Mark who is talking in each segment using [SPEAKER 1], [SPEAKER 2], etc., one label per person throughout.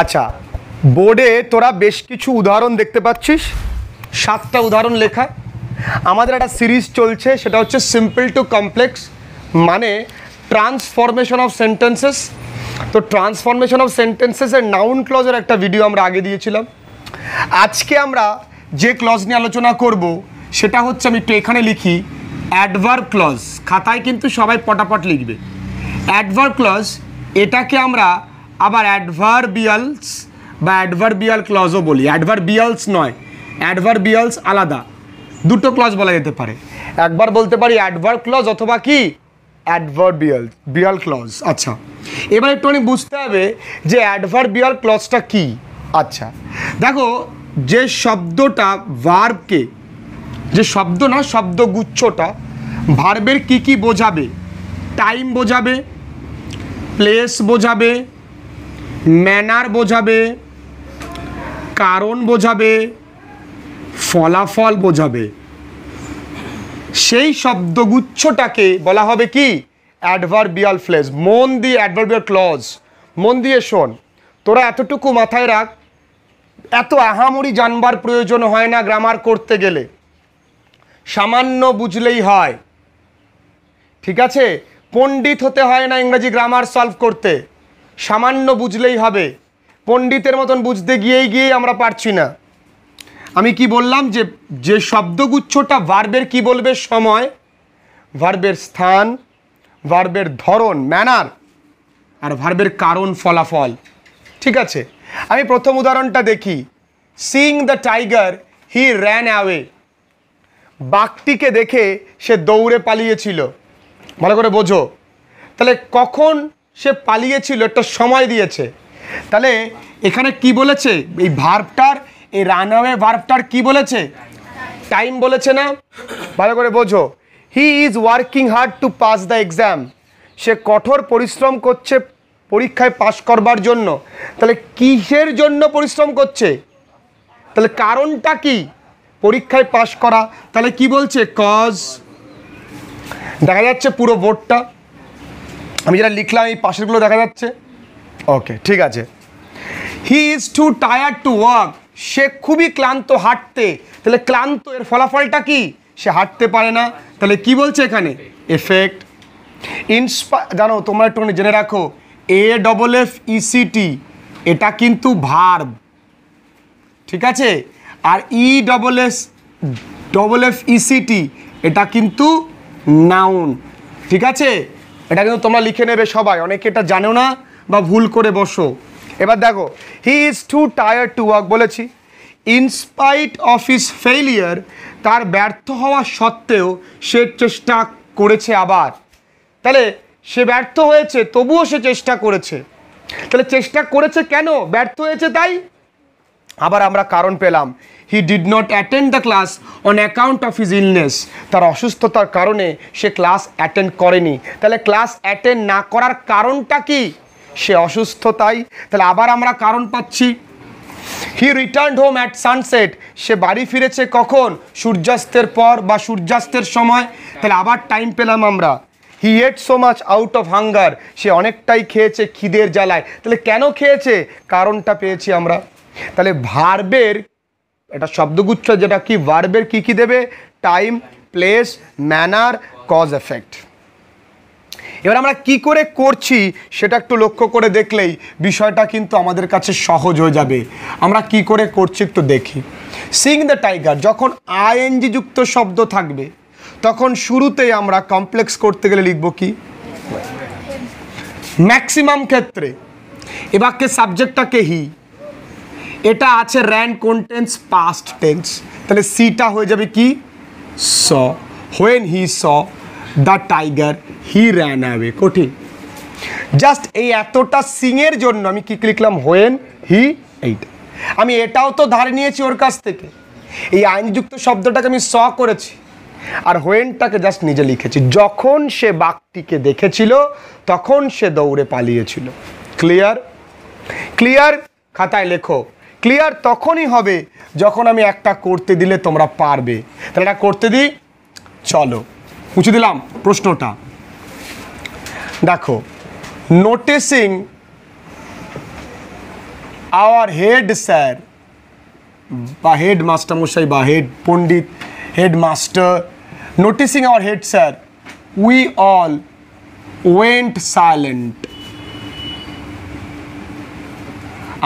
[SPEAKER 1] আচ্ছা বোর্ডে তোরা বেশ কিছু উদাহরণ দেখতে পাচ্ছিস? সাতটা উদাহরণ লেখা আমাদের একটা সিরিজ চলছে, সেটা হচ্ছে সিম্পল টু কমপ্লেক্স মানে ট্রান্সফরমেশন অফ সেন্টেন্সেস তো ট্রান্সফরমেশন অফ সেন্টেন্সেসের নাউন ক্লজের একটা ভিডিও আমরা আগে দিয়েছিলাম। আজকে আমরা যে ক্লজ নিয়ে আলোচনা করব, সেটা হচ্ছে আমি একটু এখানে লিখি অ্যাডভার্ব ক্লজ খাতায় কিন্তু সবাই পটাপট লিখবে। অ্যাডভার্ব ক্লজ এটাকে আমরা আবার অ্যাডভার্বিয়ালস বা অ্যাডভার্বিয়াল ক্লজও বলি। অ্যাডভার্বিয়ালস নয় অ্যাডভার্বিয়ালস আলাদা। দুটো ক্লজ বলা যেতে পারে। একবার বলতে পারি অ্যাডভার ক্লজ অথবা কি? অ্যাডভার্বিয়াল বিয়াল ক্লজ আচ্ছা এবার একটুখানি বুঝতে হবে যে অ্যাডভার্বিয়াল ক্লজটা কি। আচ্ছা দেখো, যে শব্দটা ভার্বকে যে শব্দ না, শব্দগুচ্ছটা ভার্বের কি কি বোঝাবে? টাইম বোঝাবে প্লেস বোঝাবে ম্যানার বোঝাবে, কারণ বোঝাবে, ফলাফল বোঝাবে। সেই শব্দগুচ্ছটাকে বলা হবে কি? অ্যাডভার্বিয়াল ফ্লেজ মন দিয়ে অ্যাডভার্বিয়াল ক্লজ মন দিয়ে শোন। তোরা এতটুকু মাথায় রাখ, এত আহামরি জানবার প্রয়োজন হয় না গ্রামার করতে গেলে। সামান্য বুঝলেই হয়। ঠিক আছে? পণ্ডিত হতে হয় না ইংরাজি গ্রামার সলভ করতে। সামান্য বুঝলেই হবে। পণ্ডিতের মতন বুঝতে গিয়েই গিয়েই আমরা পারছি না। আমি কি বললাম যে যে শব্দগুচ্ছটা ভার্বের কি বলবে? সময় ভার্বের স্থান ভার্বের ধরন ম্যানার আর ভার্বের কারণ, ফলাফল। ঠিক আছে? আমি প্রথম উদাহরণটা দেখি। Seeing the tiger he ran away বাঘটিকে দেখে সে দৌড়ে পালিয়েছিল। ভালো করে বোঝো। তাহলে কখন সে পালিয়েছিল একটা সময় দিয়েছে। তাহলে এখানে কি বলেছে? এই ভার্বটার এই রানওয়ে ভার্বটার কি বলেছে? টাইম বলেছে না? ভালো করে বোঝো। He is working hard to pass the exam. সে কঠোর পরিশ্রম করছে পরীক্ষায় পাশ করবার জন্য। তাহলে কিসের জন্য পরিশ্রম করছে? তাহলে কারণটা কি? পরীক্ষায় পাশ করা। তাহলে কি বলছে? কজ দেখা যাচ্ছে পুরো বোর্ডটা আমি যেটা লিখলাম, এই পাশেরগুলো দেখা যাচ্ছে। ওকে ঠিক আছে। He is too tired to work সে খুবই ক্লান্ত হাঁটতে। তাহলে ক্লান্ত এর ফলাফলটা কি? সে হাঁটতে পারে না। তাহলে কি বলছে এখানে? এফেক্ট ইন্সপা জানো, তোমরা একটুখানি জেনে রাখো। এ ডবল এফ ইসিটি এটা কিন্তু ভার্ব ঠিক আছে? আর E double S double F E C T এটা কিন্তু নাউন ঠিক আছে? এটা কিন্তু তোমরা লিখে নেবে সবাই। অনেকে এটা জানো না বা ভুল করে বসো। এবার দেখো he is too tired to work বলেছি। In spite of his failure তার ব্যর্থ হওয়া সত্ত্বেও সে চেষ্টা করেছে আবার। তাহলে সে ব্যর্থ হয়েছে, তবুও সে চেষ্টা করেছে। তাহলে চেষ্টা করেছে কেন? ব্যর্থ হয়েছে তাই? আবার আমরা কারণ পেলাম। He did not attend the class on account of his illness তার অসুস্থতার কারণে সে ক্লাস অ্যাটেন্ড করেনি। তাহলে ক্লাস অ্যাটেন্ড না করার কারণটা কি? সে অসুস্থ তাই। তাহলে আবার আমরা কারণ পাচ্ছি। He return home at sunset সে বাড়ি ফিরেছে কখন? সূর্যাস্তের পর বা সূর্যাস্তের সময়। তাহলে আবার টাইম পেলাম আমরা। He ate so much out of hunger সে অনেকটাই খেয়েছে খিদের জ্বালায়। তাহলে কেন খেয়েছে? কারণটা পেয়েছি আমরা। তাহলে ভার্বের এটা শব্দগুচ্ছ যেটা কি ভার্বের কি কি দেবে? Time place manner cause effect এবার আমরা কি করে করছি সেটা একটু লক্ষ্য করে দেখলেই বিষয়টা কিন্তু আমাদের কাছে সহজ হয়ে যাবে। আমরা কি করে করছি একটু দেখি। সিং দ্য টাইগার যখন আইএনজি যুক্ত শব্দ থাকবে, তখন শুরুতেই আমরা কমপ্লেক্স করতে গেলে লিখব কি? ম্যাক্সিমাম ক্ষেত্রে। এ বাক্যের সাবজেক্টটাকে হি এটা আছে র্যান কোনটেন্স পাস্ট টেন্স। তাহলে সিটা হয়ে যাবে কি? Saw. When he saw the tiger he ran away কঠিন। জাস্ট এই এতটা সিংয়ের জন্য আমি কি লিখলাম? হোয়েন হি এইটা আমি এটাও তো ধারে নিয়েছি ওর কাছ থেকে। এই আইনযুক্ত শব্দটাকে আমি স করেছি। আর হোয়েনটাকে জাস্ট নিজে লিখেছি। যখন সে বাঘটিকে দেখেছিল, তখন সে দৌড়ে পালিয়েছিল। ক্লিয়ার ক্লিয়ার খাতায় লেখো। ক্লিয়ার তখনই হবে যখন আমি একটা করতে দিলে তোমরা পারবে। তাহলে এটা করতে দিই, চলো। মুছে দিলাম প্রশ্নটা। দেখো নোটিসিং আওয়ার হেড স্যার বা হেড মাস্টার মশাই বা head Pandit head master noticing our head sir we all went silent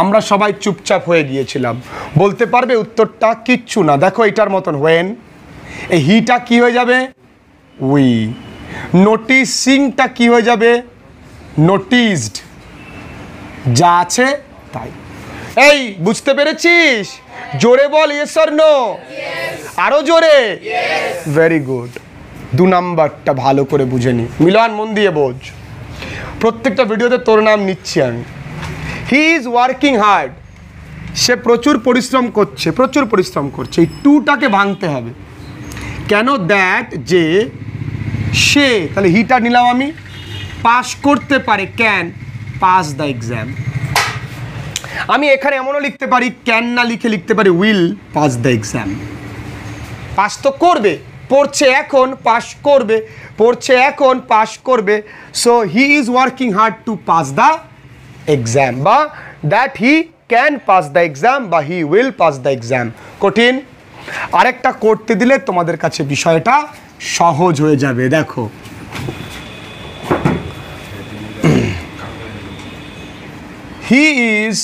[SPEAKER 1] আমরা সবাই চুপচাপ হয়ে গিয়েছিলাম। বলতে পারবে উত্তরটা কিচ্ছু না। দেখো এটার মতন ওয়েন এই হিটা কি হয়ে যাবে? উই নোটিসিংটা কি হয়ে যাবে? নোটিসড যা আছে তাই। এই, বুঝতে পেরেছিস? জোরে বল ইয়েস অর নো আরও জোরে? ভেরি গুড দু নাম্বারটা ভালো করে বুঝে নি। মিলন মন দিয়ে বোঝ। প্রত্যেকটা ভিডিওতে তোর নাম নিচ্ছি আমি। হি ইজ ওয়ার্কিং হার্ড সে প্রচুর পরিশ্রম করছে, প্রচুর পরিশ্রম করছে। এই টুটাকে ভাঙতে হবে। কেন দ্যাট যে সে, তাহলে হিটা নিলাম আমি পাস করতে পারে ক্যান পাস দ্য এক্সাম আমি এখানে এমনও লিখতে পারি ক্যান না লিখে লিখতে পারি will pass the exam pass তো করবে, পড়ছে এখন পাস করবে, পড়ছে এখন পাস করবে। So he is working hard to pass the exam বা that he can pass the exam বা he will pass the exam কঠিন। আরেকটা করতে দিলে তোমাদের কাছে বিষয়টা সহজ হয়ে যাবে, দেখো। He is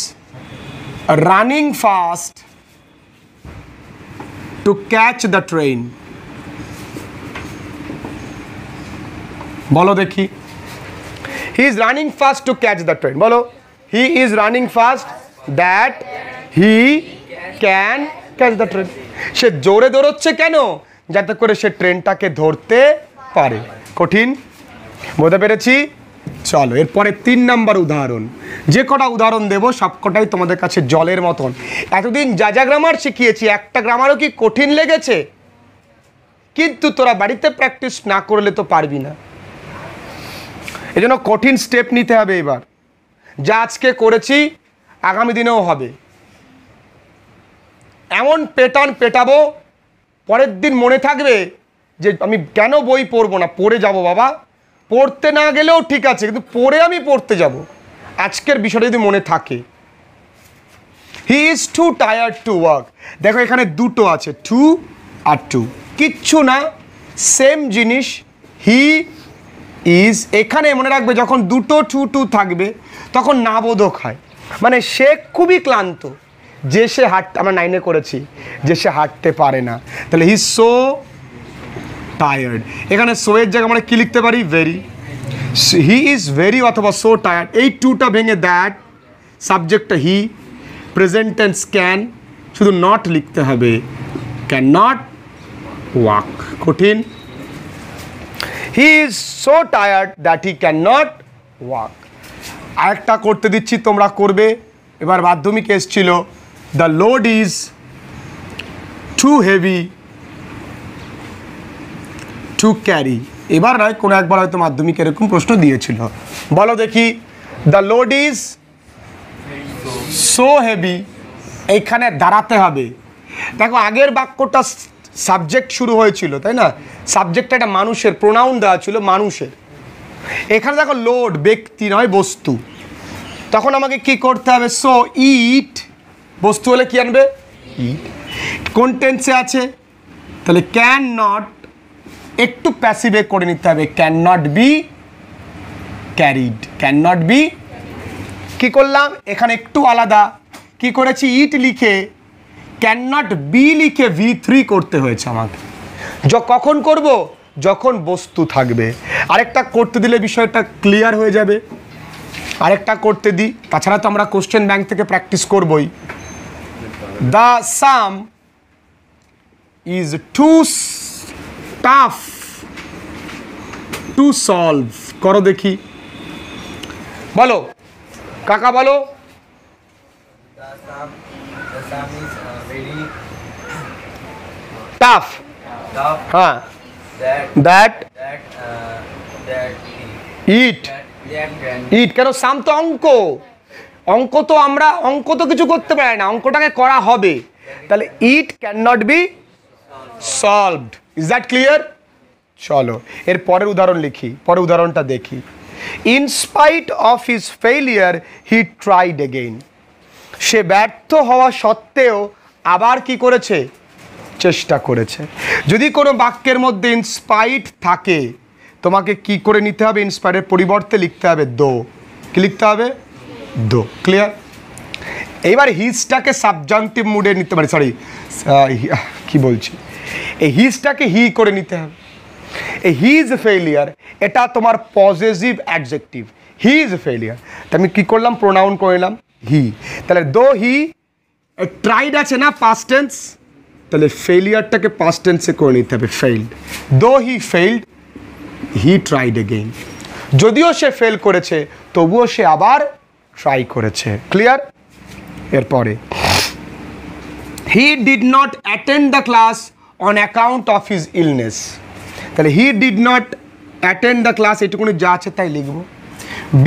[SPEAKER 1] running fast to catch the train বলো দেখি। He is running fast to catch the train বলো he is running fast that he can catch the train সে জোরে দৌড়চ্ছে কেন? যাতে করে সে ট্রেনটাকে ধরতে পারে। কঠিন। বুঝতে পেরেছি? চলো, এরপরে তিন নাম্বার উদাহরণ। যে কটা উদাহরণ দেবো, সবকটাই তোমাদের কাছে জলের মতন। এতদিন যা যা গ্রামার শিখিয়েছি, একটা গ্রামারও কি কঠিন লেগেছে? কিন্তু তোরা বাড়িতে প্র্যাকটিস না করলে তো পারবি না। এই জন্য কঠিন স্টেপ নিতে হবে এবার। যা আজকে করেছি, আগামী দিনেও হবে। এমন পেটান পেটাবো, পরের দিন মনে থাকবে যে আমি কেন বই পড়ব না, পড়ে যাব বাবা। পড়তে না গেলেও ঠিক আছে, কিন্তু পড়ে আমি পড়তে যাব। আজকের বিষয়টা যদি মনে থাকে। He is too tired to work দেখো এখানে দুটো আছে টু আর টু কিচ্ছু না সেম জিনিস হি ইজ এখানে মনে রাখবে যখন দুটো টু টু থাকবে, তখন নাবোধক হয় মানে সে খুবই ক্লান্ত যে সে হাঁটতে, আমরা নাইনে করেছি, যে সে হাঁটতে পারে না। তাহলে হি সো টায়ার্ড এখানে সো এর জায়গায় আমরা কি লিখতে পারি? ভেরি হি ইজ ভেরি অথবা সো টায়ার্ড এই টুটা ভেঙে দ্যাট সাবজেক্টটা হি প্রেজেন্ট টেন্স ক্যান শুধু নট লিখতে হবে। ক্যান নট ওয়াক কঠিন। He is so tired that he can not walk আরেকটা করতে দিচ্ছি, তোমরা করবে। এবার মাধ্যমিক এসছিল। The load is too heavy to carry এবার নয়, কোনো একবার হয়তো মাধ্যমিক এরকম প্রশ্ন দিয়েছিল। বলো দেখি the load is so heavy এইখানে দাঁড়াতে হবে। দেখো, আগের বাক্যটা সাবজেক্ট শুরু হয়েছিল, তাই না? সাবজেক্টটা একটা মানুষের প্রোনাউন দেওয়া ছিল মানুষের। এখানে দেখো লোড ব্যক্তি নয়, বস্তু। তখন আমাকে কি করতে হবে? সো ইট বস্তু হলে কি আনবে? ইট কোন টেন্সে আছে, তাহলে ক্যান নট একটু প্যাসিভে করে নিতে হবে। Can not be carried can not be কি করলাম? এখানে একটু আলাদা। কি করেছি? ইট লিখে ক্যান নট বি লিখে ভি থ্রি করতে হয়েছে আমাকে। য, কখন করব? যখন বস্তু থাকবে। আরেকটা করতে দিলে বিষয়টা ক্লিয়ার হয়ে যাবে। আরেকটা করতে দিই তাছাড়া তো আমরা কোশ্চেন ব্যাংক থেকে প্র্যাকটিস করবই। The sum is too tough to solve করো দেখি। বলো। কাকা বলো।
[SPEAKER 2] The sum, is uh, very
[SPEAKER 1] tough
[SPEAKER 2] tough.
[SPEAKER 1] হ্যাঁ
[SPEAKER 2] that
[SPEAKER 1] that
[SPEAKER 2] that uh, that
[SPEAKER 1] it
[SPEAKER 2] that that
[SPEAKER 1] it can sum তো অঙ্ক? অঙ্ক তো আমরা অঙ্ক তো কিছু করতে পারি না। অঙ্কটাকে করা হবে। তাহলে it can not be solved is that clear চলো এর পরের উদাহরণ লিখি। পরের উদাহরণটা দেখি। In of his failure he tried again সে ব্যর্থ হওয়া সত্ত্বেও আবার কি করেছে? চেষ্টা করেছে। যদি কোনো বাক্যের মধ্যে ইনস্পাইট থাকে, তোমাকে কি করে নিতে হবে? ইন্সপায়ারের পরিবর্তে লিখতে হবে দো। কি লিখতে হবে? দো। ক্লিয়ার এইবার হিজটাকে সাবজান্টিভ মুডে নিতে পারি। সরি কি বলছি? এই হিজটাকে হি করে নিতে হবে। এই হি ইজ ফেলিয়ার এটা তোমার positive adjective he is failure তা আমি কী করলাম? প্রোনাউন করলাম হি তাহলে দো হি ট্রাইড আছে না পাস্ট টেন্স তাহলে ফেলিয়ারটাকে পাস্ট টেন্সে করে নিতে হবে failed though he failed he tried again যদিও সে ফেল করেছে, তবুও সে আবার ট্রাই করেছে। ক্লিয়ার এরপরে he did not attend the class on account of his illness তাহলে he did not attend the class এটুকুনি যা আছে তাই লিখব।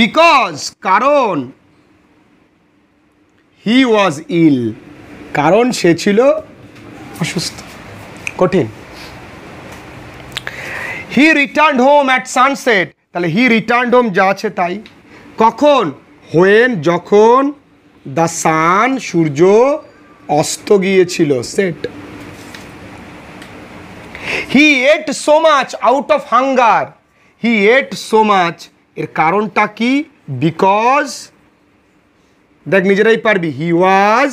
[SPEAKER 1] বিকজ কারণ হি ওয়াজ ইল কারণ সে ছিল অসুস্থ, কঠিন। He return home at sunset তাহলে হি রিটার্ন হোম যা আছে তাই। কখন? হোয়েন যখন দ্য সান সূর্য অস্ত গিয়েছিল set he ate so much out of hunger he ate so much এর কারণটা কি? বিকজ দেখ, নিজেরাই পারবি। হি ওয়াজ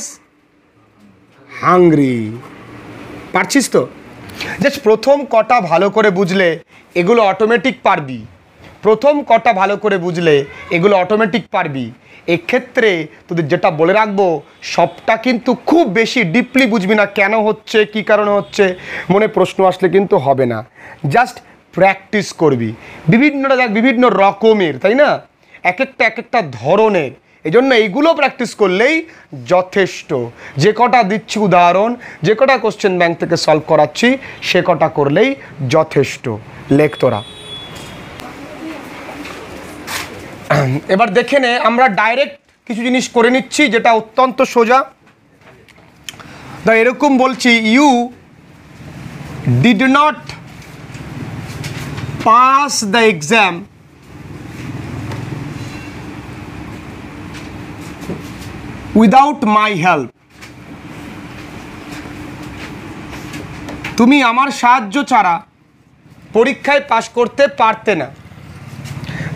[SPEAKER 1] হাংরি পারছিস তো? জাস্ট প্রথম কটা ভালো করে বুঝলে, এগুলো অটোমেটিক পারবি। প্রথম কটা ভালো করে বুঝলে, এগুলো অটোমেটিক পারবি। এক্ষেত্রে তোদের যেটা বলে রাখব, সবটা কিন্তু খুব বেশি ডিপলি বুঝবি না কেন হচ্ছে, কি কারণে হচ্ছে, মনে প্রশ্ন আসলে কিন্তু হবে না। জাস্ট প্র্যাকটিস করবি। বিভিন্নটা দেখ, বিভিন্ন রকমের, তাই না? এক একটা এক একটা ধরনের। এই জন্য এইগুলো প্র্যাকটিস করলেই যথেষ্ট। যে কটা দিচ্ছি উদাহরণ, যে কটা কোশ্চেন ব্যাংক থেকে সলভ করাচ্ছি, সে কটা করলেই যথেষ্ট। লেখ তোরা। এবার দেখে নে, আমরা ডাইরেক্ট কিছু জিনিস করে নিচ্ছি যেটা অত্যন্ত সোজা। তা এরকম বলছি you did not pass the exam without my help তুমি আমার সাহায্য ছাড়া পরীক্ষায় পাশ করতে পারতে না।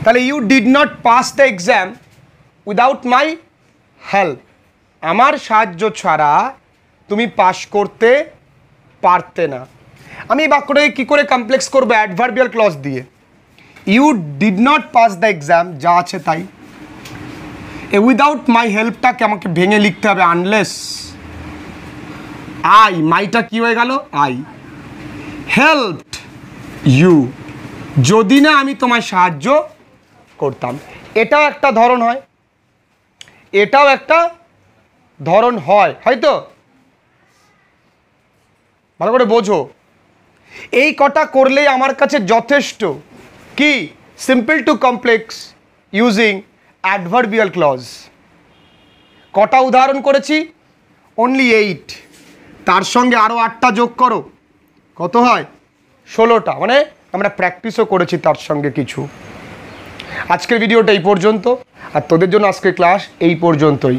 [SPEAKER 1] তাহলে you did not pass the exam without my help আমার সাহায্য ছাড়া তুমি পাশ করতে পারতে না। আমি এই বাক্যটাকে কী করে কমপ্লেক্স করব? অ্যাডভার্বিয়াল ক্লজ দিয়ে। You did not pass the exam যা আছে তাই। উইদাউট মাই হেল্পটাকে আমাকে ভেঙে লিখতে হবে আনলেস আই মাইটা কি হয়ে গেল? আই হেল্প ইউ যদি না আমি তোমায় সাহায্য করতাম। এটাও একটা ধরন হয়। এটাও একটা ধরন হয়। হয়তো? ভালো করে বোঝো। এই কটা করলেই আমার কাছে যথেষ্ট। কি? Simple to complex using adverbial clause কটা উদাহরণ করেছি? অনলি এইট তার সঙ্গে আরও আটটা যোগ করো। কত হয়? ষোলোটা। মানে আমরা প্র্যাকটিসও করেছি তার সঙ্গে কিছু। আজকের ভিডিওটা এই পর্যন্ত। আর তোদের জন্য আজকে ক্লাস এই পর্যন্তই।